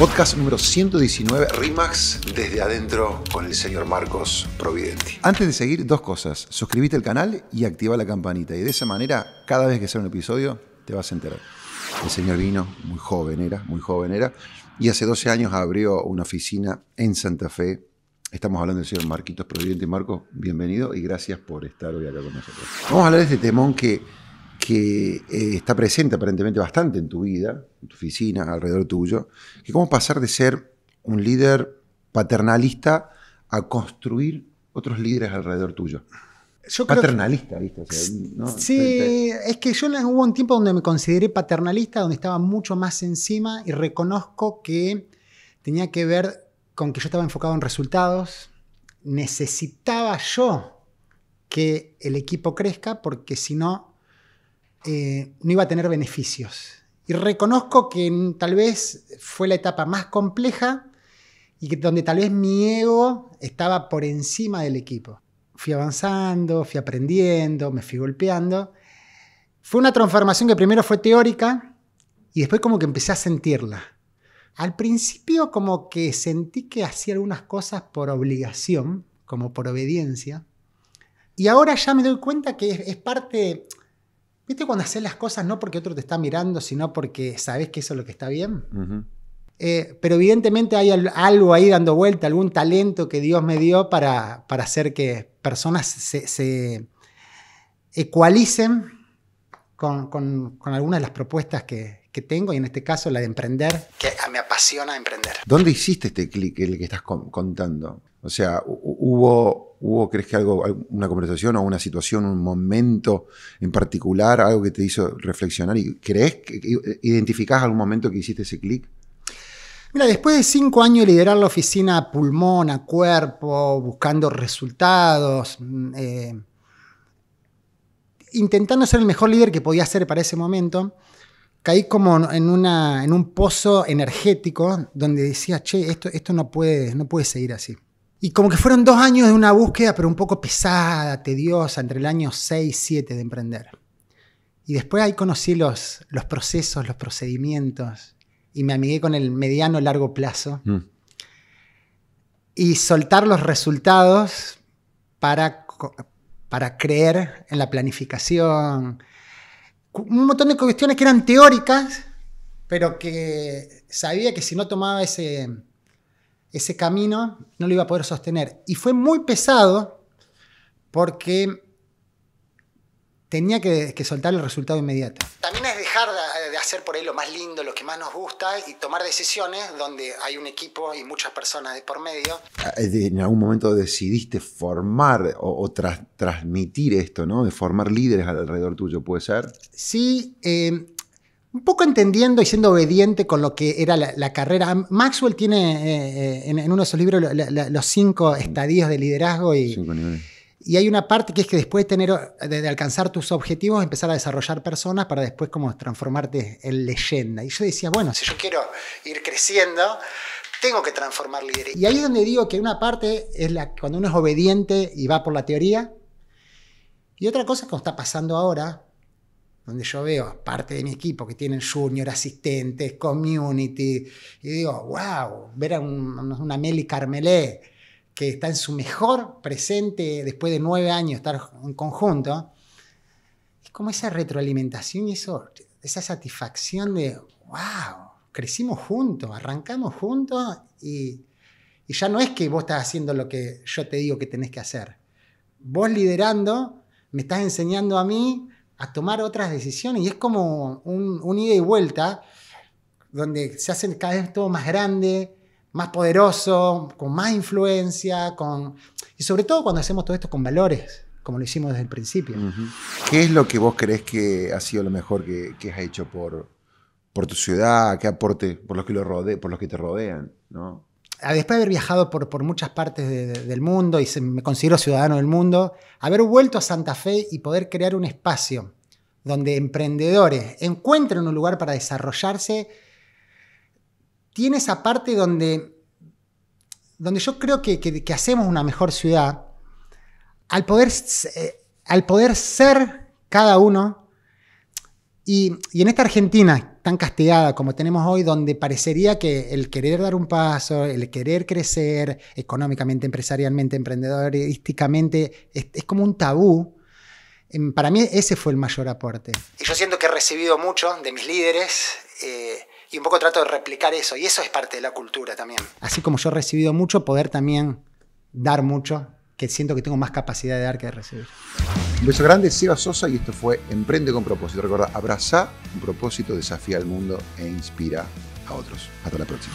Podcast número 119, RIMAX, desde adentro con el señor Marcos Providenti. Antes de seguir, dos cosas. Suscríbete al canal y activa la campanita. Y de esa manera, cada vez que sea un episodio, te vas a enterar. El señor vino, muy joven era, muy joven era, y hace 12 años abrió una oficina en Santa Fe. Estamos hablando del señor Marquitos Providente. Marco, bienvenido y gracias por estar hoy acá con nosotros. Vamos a hablar de este temón que, que eh, está presente aparentemente bastante en tu vida, en tu oficina, alrededor tuyo, que cómo pasar de ser un líder paternalista a construir otros líderes alrededor tuyo. Yo creo que- Paternalista, ¿viste? O sea, ¿no? Sí, es que yo hubo un tiempo donde me consideré paternalista, donde estaba mucho más encima y reconozco que tenía que ver con que yo estaba enfocado en resultados. Necesitaba yo que el equipo crezca porque si no, eh, no iba a tener beneficios. Y reconozco que tal vez fue la etapa más compleja y donde tal vez mi ego estaba por encima del equipo. Fui avanzando, fui aprendiendo, me fui golpeando. Fue una transformación que primero fue teórica y después como que empecé a sentirla. Al principio como que sentí que hacía algunas cosas por obligación, como por obediencia. Y ahora ya me doy cuenta que es parte... ¿Viste cuando haces las cosas no porque otro te está mirando, sino porque sabes que eso es lo que está bien? Eh, pero evidentemente hay al- algo ahí dando vuelta, algún talento que Dios me dio para, para hacer que personas se, se ecualicen con, con, con algunas de las propuestas que, que tengo, y en este caso la de emprender, que me apasiona emprender. ¿Dónde hiciste este clic, el que estás con- contando? O sea, hu- hubo, hubo, crees que algo, una conversación o una situación, un momento en particular, algo que te hizo reflexionar y crees que identificás algún momento que hiciste ese clic? Mira, después de cinco años de liderar la oficina pulmón, a cuerpo, buscando resultados, mm, eh, intentando ser el mejor líder que podía ser para ese momento, caí como en un pozo energético donde decía, che, esto, esto no, puede, no puede seguir así. Y como que fueron dos años de una búsqueda, pero un poco pesada, tediosa, entre el año 6 y 7 de emprender. Y después ahí conocí los, los procesos, los procedimientos, y me amigué con el mediano largo plazo Mm. y soltar los resultados para, para creer en la planificación. Un montón de cuestiones que eran teóricas, pero que sabía que si no tomaba ese, ese camino no lo iba a poder sostener. Y fue muy pesado porque tenía que, que soltar el resultado inmediato. También es dejar de, de hacer por ahí lo más lindo, lo que más nos gusta y tomar decisiones donde hay un equipo y muchas personas de por medio. De- En algún momento decidiste formar o, o tras- transmitir esto, ¿no? De formar líderes alrededor tuyo, ¿puede ser? Sí, eh, un poco entendiendo y siendo obediente con lo que era la, la carrera. Maxwell tiene eh, eh, en, en uno de sus libros lo- la- la- los cinco estadios de liderazgo y, Cinco y hay una parte que es que después de, tener, de, de alcanzar tus objetivos, empezar a desarrollar personas para después como transformarte en leyenda. Y yo decía, bueno, si yo quiero ir creciendo, tengo que transformar líderes. Y ahí es donde digo que una parte es la, cuando uno es obediente y va por la teoría, y otra cosa es como está pasando ahora, donde yo veo parte de mi equipo que tienen junior, asistentes, community, y digo, wow, ver a un- una Meli Carmelé que está en su mejor presente después de nueve años estar en conjunto, es como esa retroalimentación y eso, esa satisfacción de, wow, crecimos juntos, arrancamos juntos y, y ya no es que vos estás haciendo lo que yo te digo que tenés que hacer. Vos liderando, me estás enseñando a mí a tomar otras decisiones y es como un, un ida y vuelta donde se hace cada vez todo más grande, más poderoso, con más influencia, con... y sobre todo cuando hacemos todo esto con valores, como lo hicimos desde el principio. ¿Qué es lo que vos crees que ha sido lo mejor que, que has hecho por, por tu ciudad? ¿Qué aporte por los que, lo rode, por los que te rodean? ¿no? Después de haber viajado por, por muchas partes de- de- del mundo y me considero ciudadano del mundo, haber vuelto a Santa Fe y poder crear un espacio donde emprendedores encuentren un lugar para desarrollarse, tiene esa parte donde, donde yo creo que, que- hacemos una mejor ciudad, al poder, eh, al poder ser cada uno Y, en esta Argentina tan castigada como tenemos hoy, donde parecería que el querer dar un paso, el querer crecer económicamente, empresarialmente, emprendedorísticamente, es, es como un tabú, em, para mí ese fue el mayor aporte. Y yo siento que he recibido mucho de mis líderes eh, y un poco trato de replicar eso, y eso es parte de la cultura también. Así como yo he recibido mucho, poder también dar mucho, que siento que tengo más capacidad de dar que de recibir. Un beso grande, Seba Sosa, y esto fue Emprende con propósito. Recuerda, abraza un propósito, desafía al mundo e inspira a otros. Hasta la próxima.